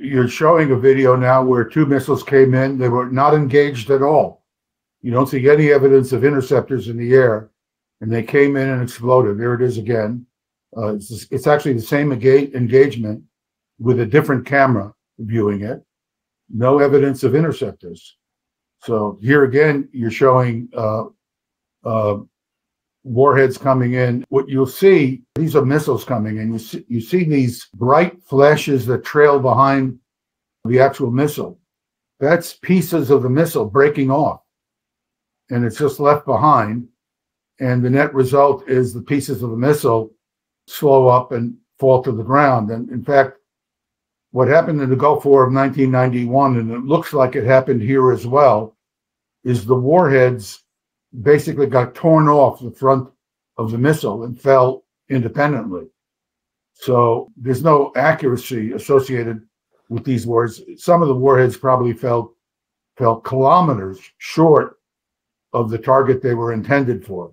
you're showing a video now where two missiles came in. They were not engaged at all. You don't see any evidence of interceptors in the air, and they came in and exploded. There it is again. Uh, it's, it's actually the same engage, engagement with a different camera viewing it. No evidence of interceptors. So here again, you're showing uh, uh, warheads coming in. What you'll see, these are missiles coming in. You see, you see these bright flashes that trail behind the actual missile. That's pieces of the missile breaking off, and it's just left behind. And the net result is the pieces of the missile slow up and fall to the ground. And in fact, what happened in the Gulf War of 1991, and it looks like it happened here as well, is the warheads basically got torn off the front of the missile and fell independently. So there's no accuracy associated with these words. Some of the warheads probably fell fell kilometers short of the target they were intended for.